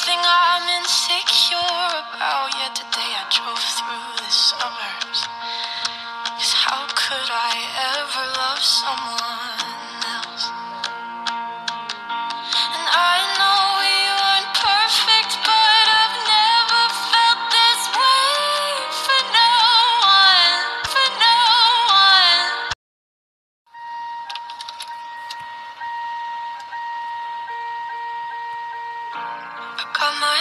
everything I'm insecure about. Yet today I drove through the suburbs. Cause how could I ever love someone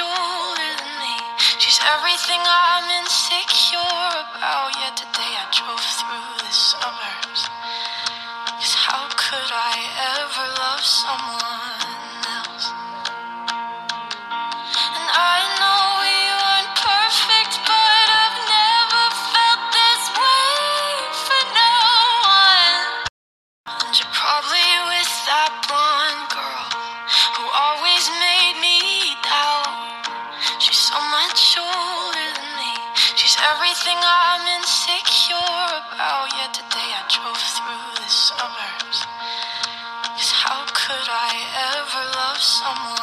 older than me. She's everything I'm insecure about. Yet today I drove through the suburbs. Cause how could I someone.